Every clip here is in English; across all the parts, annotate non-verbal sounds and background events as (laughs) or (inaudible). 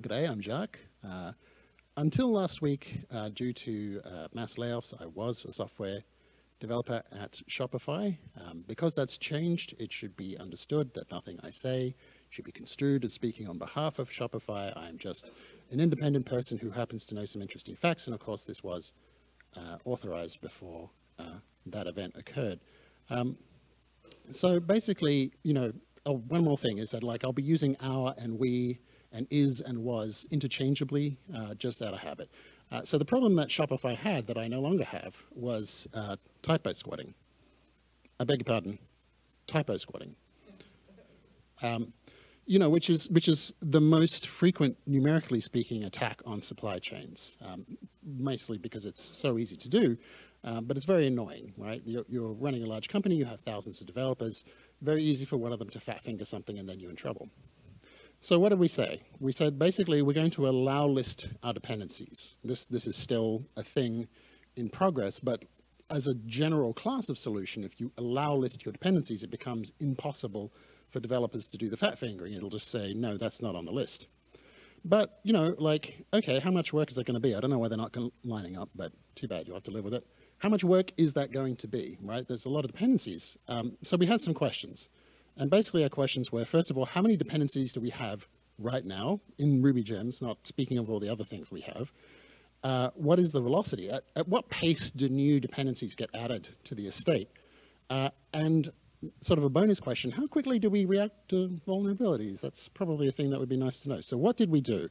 G'day, I'm Jacques. Uh, until last week, uh, due to uh, mass layoffs, I was a software developer at Shopify. Um, because that's changed, it should be understood that nothing I say should be construed as speaking on behalf of Shopify. I'm just an independent person who happens to know some interesting facts, and of course this was uh, authorized before uh, that event occurred. Um, so basically, you know, oh, one more thing is that like I'll be using our and we and is and was interchangeably uh, just out of habit. Uh, so the problem that Shopify had that I no longer have was uh, typo squatting. I beg your pardon, typo squatting. Um, you know, which is, which is the most frequent, numerically speaking, attack on supply chains, um, mostly because it's so easy to do, um, but it's very annoying, right? You're, you're, running a large company, you have thousands of developers, very easy for one of them to fat finger something and then you're in trouble. So what did we say? We said basically we're going to allow list our dependencies. This, this is still a thing in progress, but as a general class of solution, if you allow list your dependencies, it becomes impossible for developers to do the fat fingering. It'll just say, no, that's not on the list. But, you know, like, okay, how much work is that going to be? I don't know why they're not lining up, but too bad, you have to live with it. How much work is that going to be, right? There's a lot of dependencies. Um, so we had some questions. And basically our questions were, first of all, how many dependencies do we have right now in Ruby gems, not speaking of all the other things we have? Uh, what is the velocity? At, at, what pace do new dependencies get added to the estate? Uh, and sort of a bonus question, how quickly do we react to vulnerabilities? That's probably a thing that would be nice to know. So what did we do?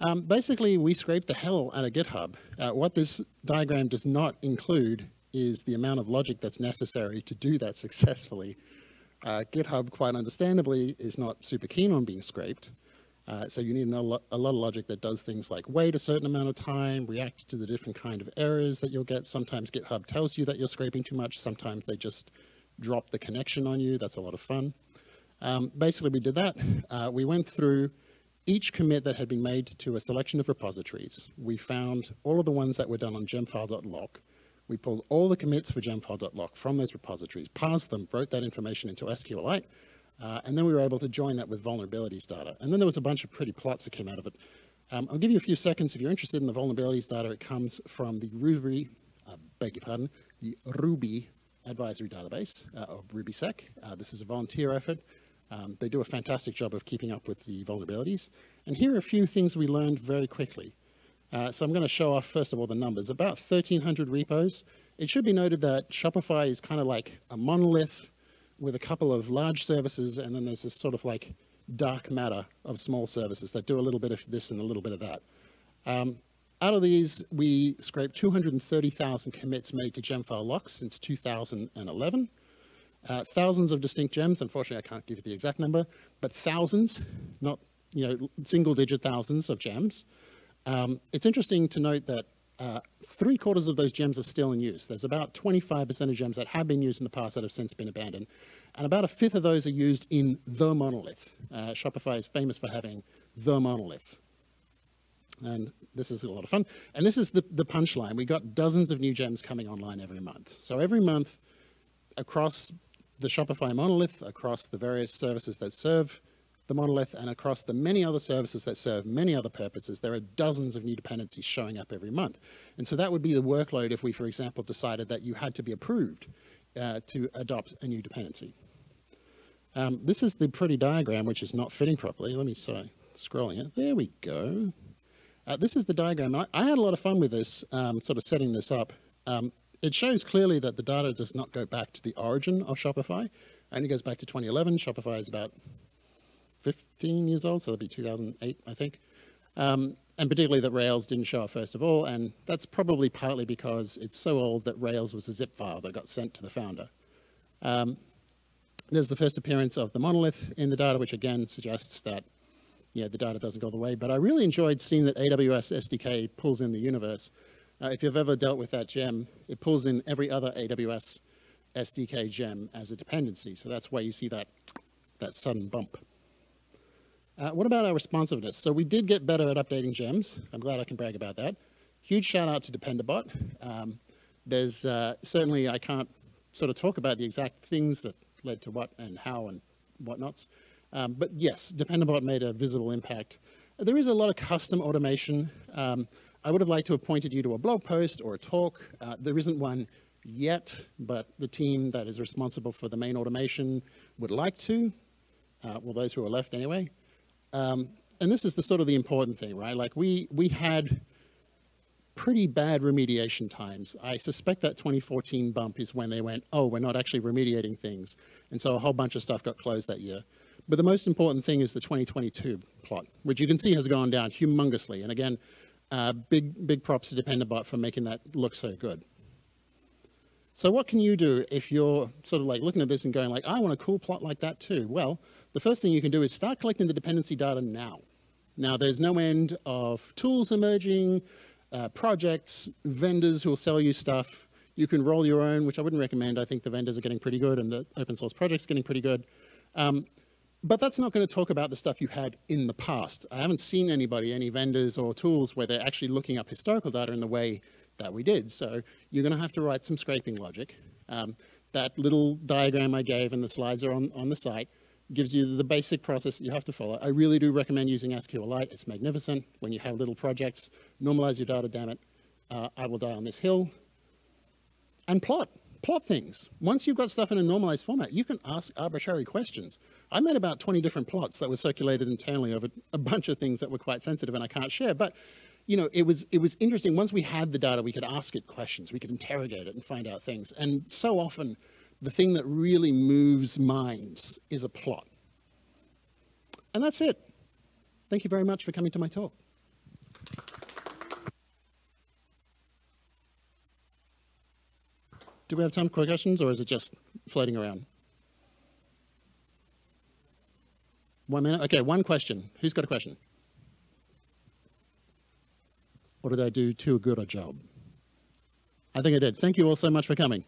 Um, basically, we scraped the hell out of GitHub. Uh, what this diagram does not include is the amount of logic that's necessary to do that (laughs) successfully. Uh, GitHub, quite understandably, is not super keen on being scraped. Uh, so you need a lot, a lot of logic that does things like wait a certain amount of time, react to the different kind of errors that you'll get. Sometimes GitHub tells you that you're scraping too much. Sometimes they just drop the connection on you. That's a lot of fun. Um, basically, we did that. Uh, we went through each commit that had been made to a selection of repositories. We found all of the ones that were done on gemfile.lock. We pulled all the commits for gemfile.lock from those repositories, parsed them, wrote that information into SQLite, uh, and then we were able to join that with vulnerabilities data. And then there was a bunch of pretty plots that came out of it. Um, I'll give you a few seconds if you're interested in the vulnerabilities data. It comes from the Ruby, uh, beg your pardon, the Ruby advisory database, uh, or RubySec. Uh, this is a volunteer effort. Um, they do a fantastic job of keeping up with the vulnerabilities. And here are a few things we learned very quickly. Uh, so I'm going to show off, first of all, the numbers. About 1,300 repos. It should be noted that Shopify is kind of like a monolith with a couple of large services, and then there's this sort of like dark matter of small services that do a little bit of this and a little bit of that. Um, out of these, we scraped 230,000 commits made to Gemfile locks since 2011. Uh, thousands of distinct gems, unfortunately I can't give you the exact number, but thousands, not you know single digit thousands of gems. Um, it's interesting to note that uh, three quarters of those gems are still in use. There's about 25% of gems that have been used in the past that have since been abandoned. And about a fifth of those are used in the monolith. Uh, Shopify is famous for having the monolith. And this is a lot of fun. And this is the, the punchline. We got dozens of new gems coming online every month. So every month across the Shopify monolith across the various services that serve the monolith and across the many other services that serve many other purposes, there are dozens of new dependencies showing up every month. And so that would be the workload if we, for example, decided that you had to be approved uh, to adopt a new dependency. Um, this is the pretty diagram, which is not fitting properly. Let me, sorry, scrolling it. There we go. Uh, this is the diagram. I, I, had a lot of fun with this, um, sort of setting this up. Um, it shows clearly that the data does not go back to the origin of Shopify. It only goes back to 2011. Shopify is about 15 years old, so that'd be 2008, I think. Um, and particularly that Rails didn't show up first of all, and that's probably partly because it's so old that Rails was a zip file that got sent to the founder. Um, there's the first appearance of the monolith in the data, which again suggests that yeah, the data doesn't go the way. But I really enjoyed seeing that AWS SDK pulls in the universe. Uh, if you've ever dealt with that gem, it pulls in every other AWS SDK gem as a dependency. So that's why you see that, that sudden bump. Uh, what about our responsiveness? So we did get better at updating gems. I'm glad I can brag about that. Huge shout out to Dependabot. Um, there's uh, certainly, I can't sort of talk about the exact things that led to what and how and whatnots. Um, but yes, Dependabot made a visible impact there is a lot of custom automation. Um, I would have liked to have pointed you to a blog post or a talk. Uh, there isn't one yet, but the team that is responsible for the main automation would like to, uh, well, those who are left anyway. Um, and this is the sort of the important thing, right? Like we, we had pretty bad remediation times. I suspect that 2014 bump is when they went, oh, we're not actually remediating things. And so a whole bunch of stuff got closed that year. But the most important thing is the 2022 plot, which you can see has gone down humongously. And again, uh, big, big props to Dependabot for making that look so good. So what can you do if you're sort of like looking at this and going like, I want a cool plot like that too? Well, the first thing you can do is start collecting the dependency data now. Now, there's no end of tools emerging, uh, projects, vendors who will sell you stuff. You can roll your own, which I wouldn't recommend. I think the vendors are getting pretty good and the open source project's getting pretty good. Um, but that's not going to talk about the stuff you had in the past. I haven't seen anybody, any vendors or tools where they're actually looking up historical data in the way that we did. So you're going to have to write some scraping logic. Um, that little diagram I gave and the slides are on, on the site gives you the basic process you have to follow. I really do recommend using SQLite. It's magnificent. When you have little projects, normalize your data, damn it. Uh, I will die on this hill. And plot. Plot things. Once you've got stuff in a normalized format, you can ask arbitrary questions. I made about 20 different plots that were circulated internally over a bunch of things that were quite sensitive and I can't share. But you know, it was, it was interesting. Once we had the data, we could ask it questions. We could interrogate it and find out things. And so often, the thing that really moves minds is a plot. And that's it. Thank you very much for coming to my talk. Do we have time for questions, or is it just floating around? One minute? Okay, one question. Who's got a question? Or did I do too good a job? I think I did. Thank you all so much for coming.